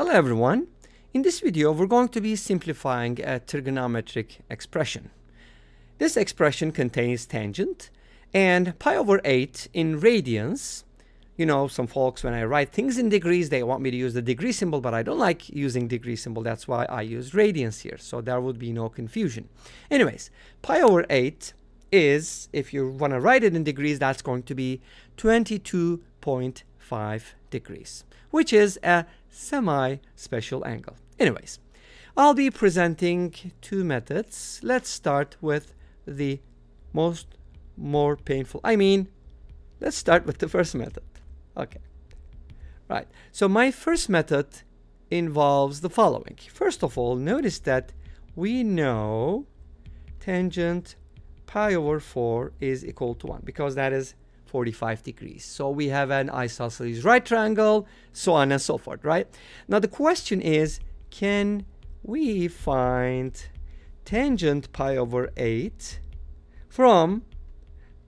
Hello everyone. In this video we're going to be simplifying a trigonometric expression. This expression contains tangent and pi over 8 in radians. You know, some folks when I write things in degrees they want me to use the degree symbol but I don't like using degree symbol that's why I use radians here so there would be no confusion. Anyways, pi over 8 is, if you want to write it in degrees, that's going to be 22.5 degrees, which is a semi-special angle. Anyways, I'll be presenting two methods. Let's start with the most more painful. I mean, let's start with the first method. Okay. Right. So my first method involves the following. First of all, notice that we know tangent pi over 4 is equal to 1 because that is 45 degrees. So we have an isosceles right triangle, so on and so forth, right? Now the question is, can we find tangent pi over 8 from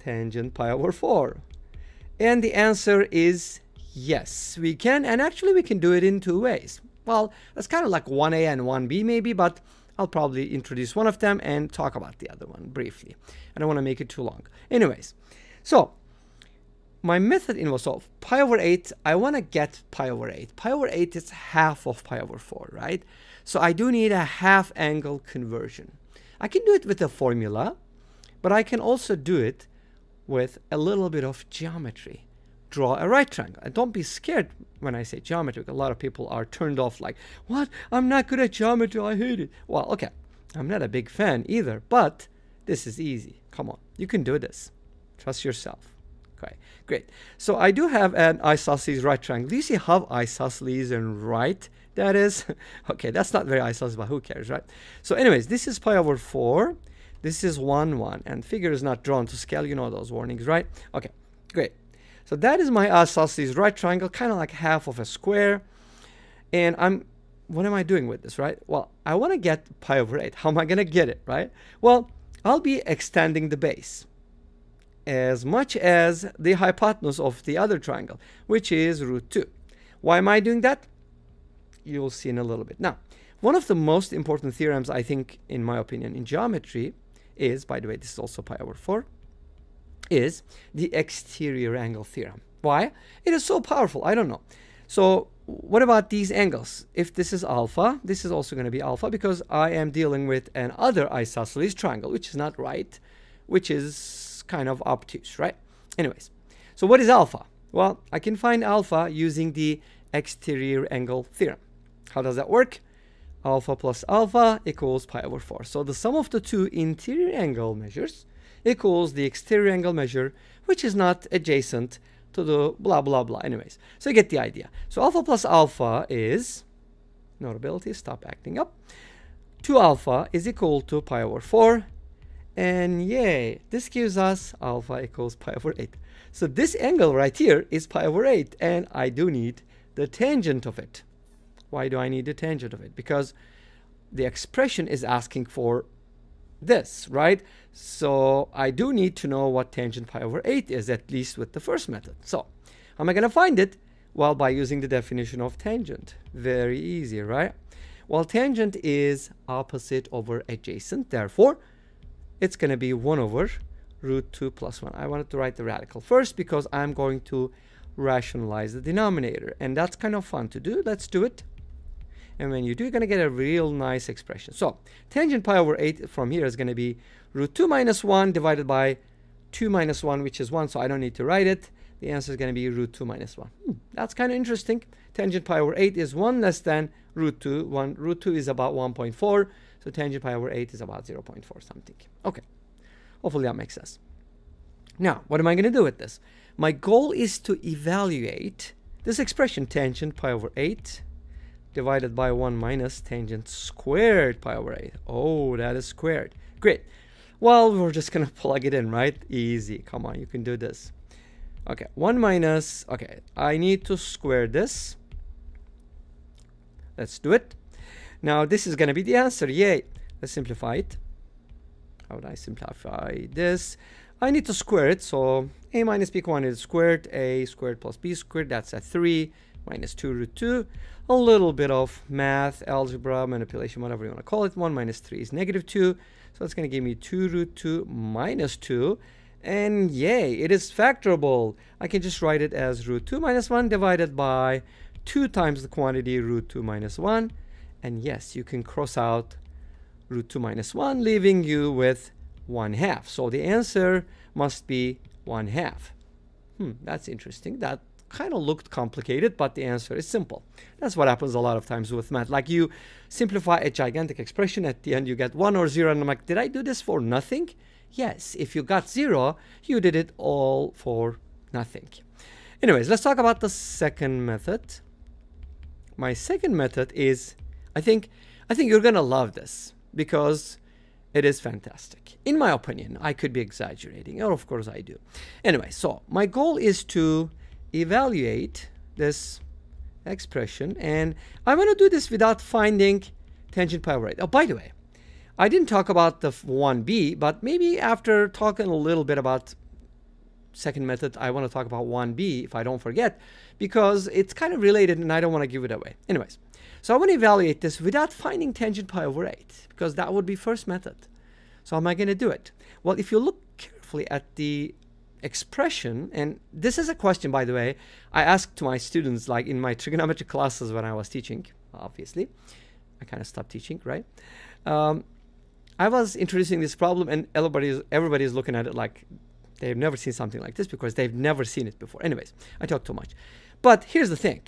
tangent pi over 4? And the answer is yes, we can. And actually we can do it in two ways. Well, that's kind of like 1a and 1b maybe, but I'll probably introduce one of them and talk about the other one briefly. I don't want to make it too long. Anyways, so my method involves so pi over 8, I want to get pi over 8. Pi over 8 is half of pi over 4, right? So I do need a half angle conversion. I can do it with a formula, but I can also do it with a little bit of geometry draw a right triangle. And don't be scared when I say geometry. A lot of people are turned off like, what? I'm not good at geometry. I hate it. Well, okay. I'm not a big fan either, but this is easy. Come on. You can do this. Trust yourself. Okay, great. So I do have an isosceles right triangle. Do you see how isosceles and right that is? okay, that's not very isosceles, but who cares, right? So anyways, this is pi over 4. This is 1, 1. And figure is not drawn to scale. You know those warnings, right? Okay, great. So that is my isosceles right triangle, kind of like half of a square. And I'm, what am I doing with this, right? Well, I want to get pi over 8. How am I going to get it, right? Well, I'll be extending the base as much as the hypotenuse of the other triangle, which is root 2. Why am I doing that? You'll see in a little bit. Now, one of the most important theorems, I think, in my opinion, in geometry is, by the way, this is also pi over 4, is the exterior angle theorem. Why? It is so powerful. I don't know. So what about these angles? If this is alpha, this is also going to be alpha because I am dealing with an other isosceles triangle, which is not right, which is kind of obtuse, right? Anyways, so what is alpha? Well, I can find alpha using the exterior angle theorem. How does that work? Alpha plus alpha equals pi over 4. So the sum of the two interior angle measures equals the exterior angle measure, which is not adjacent to the blah, blah, blah. Anyways, so you get the idea. So alpha plus alpha is, notability, stop acting up. 2 alpha is equal to pi over 4. And yay, this gives us alpha equals pi over 8. So this angle right here is pi over 8. And I do need the tangent of it. Why do I need the tangent of it? Because the expression is asking for this, right? So I do need to know what tangent pi over 8 is, at least with the first method. So how am I going to find it? Well, by using the definition of tangent. Very easy, right? Well, tangent is opposite over adjacent. Therefore, it's going to be 1 over root 2 plus 1. I wanted to write the radical first because I'm going to rationalize the denominator. And that's kind of fun to do. Let's do it. And when you do, you're going to get a real nice expression. So tangent pi over 8 from here is going to be root 2 minus 1 divided by 2 minus 1, which is 1, so I don't need to write it. The answer is going to be root 2 minus 1. Hmm, that's kind of interesting. Tangent pi over 8 is 1 less than root 2. 1, root 2 is about 1.4, so tangent pi over 8 is about 0.4 something. Okay, hopefully that makes sense. Now, what am I going to do with this? My goal is to evaluate this expression, tangent pi over 8 divided by 1 minus tangent squared pi over 8. Oh, that is squared. Great. Well, we're just going to plug it in, right? Easy. Come on, you can do this. Okay, 1 minus, okay, I need to square this. Let's do it. Now, this is going to be the answer. Yay. Let's simplify it. How would I simplify this? I need to square it. So a minus b quantity squared, a squared plus b squared, that's a 3 minus 2 root 2. A little bit of math, algebra, manipulation, whatever you want to call it. 1 minus 3 is negative 2. So it's going to give me 2 root 2 minus 2. And yay, it is factorable. I can just write it as root 2 minus 1 divided by 2 times the quantity root 2 minus 1. And yes, you can cross out root 2 minus 1, leaving you with 1 half. So the answer must be 1 half. Hmm, that's interesting. That kind of looked complicated, but the answer is simple. That's what happens a lot of times with math. Like you simplify a gigantic expression, at the end you get 1 or 0, and I'm like, did I do this for nothing? Yes, if you got 0, you did it all for nothing. Anyways, let's talk about the second method. My second method is, I think, I think you're gonna love this because it is fantastic. In my opinion, I could be exaggerating, or of course I do. Anyway, so my goal is to evaluate this expression, and I'm to do this without finding tangent pi over 8. Oh, by the way, I didn't talk about the 1b, but maybe after talking a little bit about second method, I want to talk about 1b if I don't forget, because it's kind of related and I don't want to give it away. Anyways, so I want to evaluate this without finding tangent pi over 8, because that would be first method. So how am I going to do it? Well, if you look carefully at the expression, and this is a question, by the way, I asked to my students, like in my trigonometry classes when I was teaching, obviously. I kind of stopped teaching, right? Um, I was introducing this problem, and everybody is, everybody is looking at it like they've never seen something like this because they've never seen it before. Anyways, I talk too much. But here's the thing.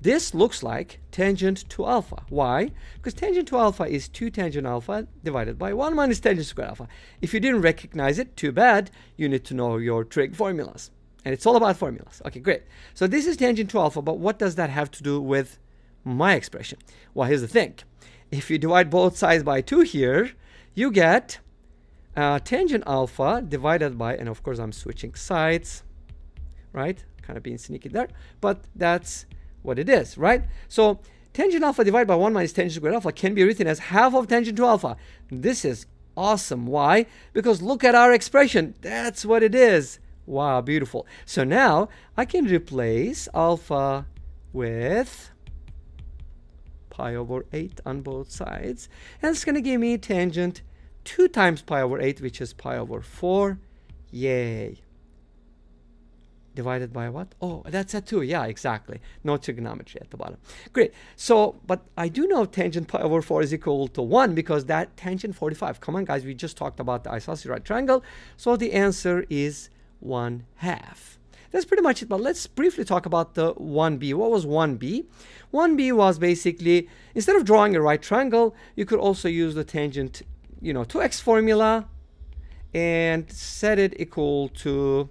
This looks like tangent 2 alpha. Why? Because tangent 2 alpha is 2 tangent alpha divided by 1 minus tangent square alpha. If you didn't recognize it, too bad. You need to know your trig formulas. And it's all about formulas. Okay, great. So this is tangent 2 alpha, but what does that have to do with my expression? Well, here's the thing. If you divide both sides by 2 here, you get uh, tangent alpha divided by, and of course I'm switching sides, right? Kind of being sneaky there, but that's what it is, right? So tangent alpha divided by 1 minus tangent squared alpha can be written as half of tangent 2 alpha. This is awesome. Why? Because look at our expression. That's what it is. Wow, beautiful. So now I can replace alpha with pi over 8 on both sides. And it's going to give me tangent 2 times pi over 8, which is pi over 4. Yay divided by what? Oh, that's a 2. Yeah, exactly. No trigonometry at the bottom. Great. So, but I do know tangent pi over 4 is equal to 1 because that tangent 45. Come on, guys. We just talked about the isosceles right triangle. So the answer is 1 half. That's pretty much it. But let's briefly talk about the 1b. What was 1b? 1b was basically, instead of drawing a right triangle, you could also use the tangent, you know, 2x formula and set it equal to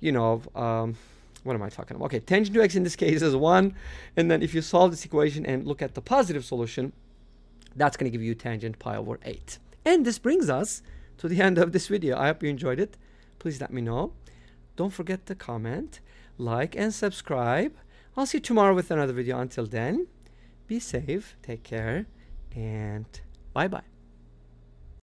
you know, um, what am I talking about? Okay, tangent 2 x in this case is 1. And then if you solve this equation and look at the positive solution, that's going to give you tangent pi over 8. And this brings us to the end of this video. I hope you enjoyed it. Please let me know. Don't forget to comment, like, and subscribe. I'll see you tomorrow with another video. Until then, be safe, take care, and bye-bye.